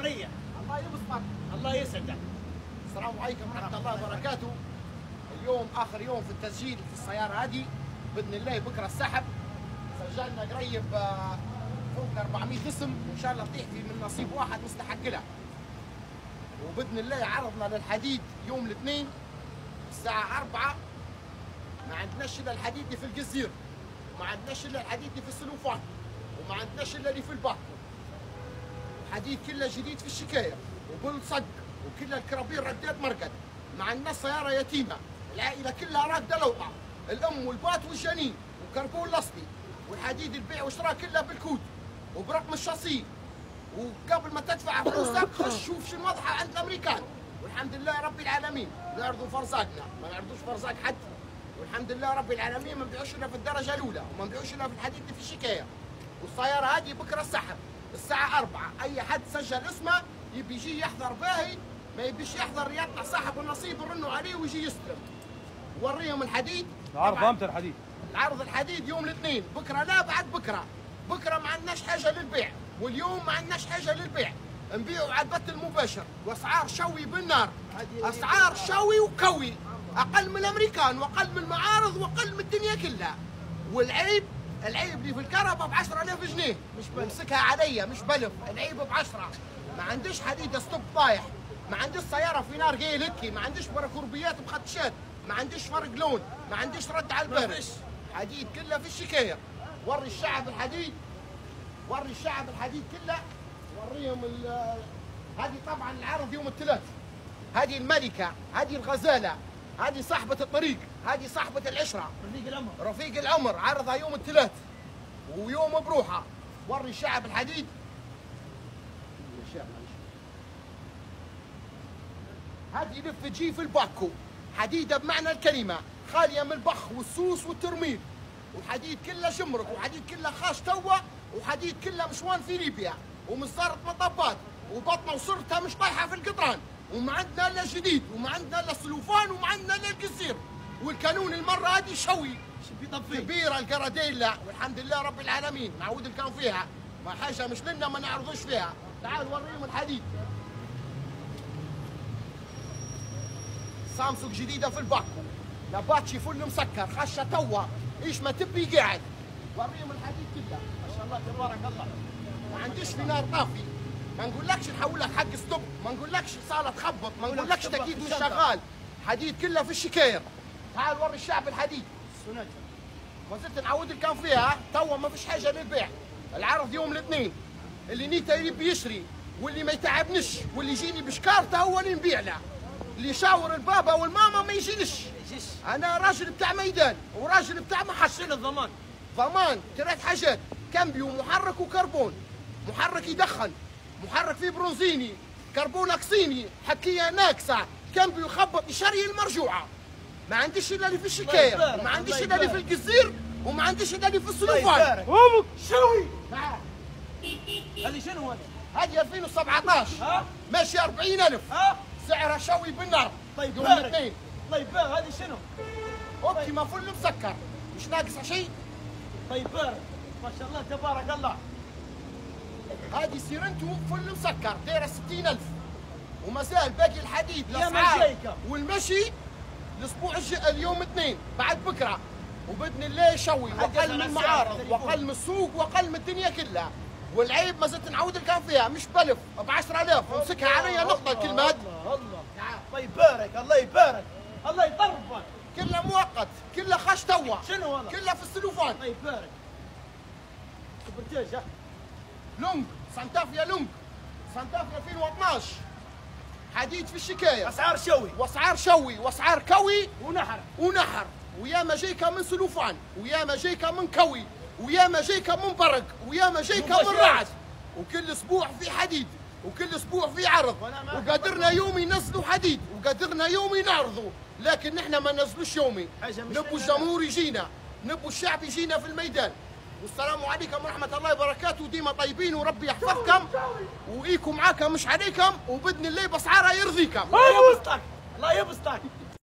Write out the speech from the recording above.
العبريه الله يبسطك. الله يسعدك. السلام عليكم ورحمة الله وبركاته. اليوم آخر يوم في التسجيل في السيارة هذه. بإذن الله بكرة السحب. سجلنا قريب آه، فوق 400 اسم وإن شاء الله تطيح في من نصيب واحد مستحق له وبإذن الله عرضنا للحديد يوم الاثنين الساعة 4 ما عندناش إلا الحديد اللي في الجزيرة وما عندناش إلا الحديد اللي في السلوفان وما عندناش إلا اللي في الباكو حديد كله جديد في الشكاية وبالصق وكل الكرابير ردات مرقد ما عندنا سياره يتيمة العائلة كلها راكده لوطه الأم والبات والجنين وكربون الأصلي والحديد البيع والشراء كله بالكود وبرقم الشاصي. وقبل ما تدفع فلوسك خش شوف شنو وضعها عند الأمريكان. والحمد لله رب العالمين نعرضوا فرزاقنا ما نعرضوش فرزاق حد. والحمد لله رب العالمين ما نبيعوش إلا في الدرجة الأولى وما نبيعوش إلا في الحديد في الشكاية. والسيارة هذه بكرة السحب. الساعة 4 أي حد سجل اسمه يبي يجي يحضر باهي ما يبيش يحضر يطلع صاحب النصيب يرنوا عليه ويجي يستلم وريهم الحديد. العرض أمتى الحديد؟ العرض الحديد يوم الاثنين. بكرة لا بعد بكرة. بكرة ما عندناش حاجة للبيع. واليوم ما عندناش حاجة للبيع. نبيعوا على البث المباشر. وأسعار شوي بالنار. أسعار شوي وكوي أقل من الأمريكان وأقل من المعارض وأقل من الدنيا كلها. والعيب العيب اللي في الكهرباء ب 10000 جنيه. مش بمسكها عليا مش بلف. العيب ب 10 ما عنديش حديد ستوب طايح ما عنديش سيارة في نار جاي لكي ما عنديش كربيات بخدشات ما عنديش فرق لون. ما عنديش رد على البرد حديد كله في الشكاير وري الشعب الحديد. وري الشعب الحديد كله. وريهم هذه طبعا العرض يوم الثلاث. هذه الملكة. هذه الغزالة. هذه صاحبة الطريق. هذه صاحبة العشرة. رفيق الأمر. رفيق العمر عرضها يوم الثلاث ويوم بروحه وري الشعب الحديد. هذه لف تجي في الباكو. حديدة بمعنى الكلمة. خالية من البخ والسوس والترميل وحديد كله شمرك. وحديد كله خاش توا وحديد كله مشوان في ليبيا. ومصدرة مطبات. وبطنه وصرتها مش طايحة في القطران. وما عندنا الا جديد وما عندنا الا السلوفان وما عندنا الا القصير والكانون المرة هذه شوي. كبيرة القراديلا والحمد لله رب العالمين. معود كان فيها. ما حاجة مش لنا ما نعرضوش فيها. تعال وريهم الحديد. سامسونج جديدة في الباكو. لاباتشي فل مسكر. خشة توا. إيش ما تبي قاعد. وريهم الحديد كله. ما شاء الله تبارك الله. ما عنديش في نار طافي. ما نقولكش نحول لك حق ستوب ما نقولكش صاله تخبط ما نقولكش تكييف مش. شغال. حديد كله في الشكاير تعال وري الشعب الحديد. ما زلت نعود كان فيها توا ما فيش حاجة للبيع العرض يوم الاثنين. اللي نيته يبي يشري واللي ما يتعبنش واللي يجيني بشكارته هو اللي نبيع له. اللي يشاور البابا والماما ما يجينيش جيش أنا راجل بتاع ميدان وراجل بتاع شنو الضمان؟ ضمان ثلاث حاجات. كامبيو محرك وكربون. محرك يدخن. محرك فيه برونزيني كربون اكسيني حكية ناقصه كامبيو يخبط يشري المرجوعة. ما عنديش إلا اللي في يبارك، وما عنديش إلا اللي في. الجزير وما عنديش إلا اللي في السلوفان. أمك شوي. هذه شنو هذه؟ هذه 2017 ها؟ ماشي 40000 ها؟ سعرها شوي بالنار. طيب يوم بارك الاثنين. الله يبارك. هذه شنو؟ okay ما full مسكر. مش ناقصة شيء؟ طيب بارك ما شاء الله تبارك الله. هذه سورينتو full مسكر دايرة 60000 وما زال باقي الحديد الأسعار. والمشي الأسبوع الج... اليوم اثنين بعد بكرة. وبإذن الله يشوي وأقل من المعارض وأقل من السوق وأقل من الدنيا كلها. والعيب ما زلت نعود اللي كان فيها مش بلف ب 10000 ومسكها عليا نقطة الكلمة هذه الله الله الله يبارك الله يبارك الله يطرفك. كلها مؤقت كلها خش توا. شنو هذا؟ كلها في السلوفان. الله يبارك. سوبرتيج لونج سانتافيا لونج. سانتافيا 2012 حديد في الشكاية. اسعار شوي. وأسعار شوي. وأسعار كوي. ونحر ونحر وياما جايكا من سلوفان. وياما جايكا من كوي. وياما جايكا من برق. وياما جايكا من مباشرات. رعد. وكل أسبوع في حديد. وكل أسبوع في عرض. ما- وقادرنا يوم ينزلوا حديد. وقادرنا يوم ينعرضوا لكن نحن ما ننزلوش يومي. نبوا. الجمهور يجينا. نبوا الشعب يجينا في الميدان. والسلام عليكم ورحمة الله وبركاته. ديما طيبين وربي يحفظكم وإيكم معاكم مش عليكم وبإذن الله بأسعارها يرضيكم. الله يبسطك الله يبسطك.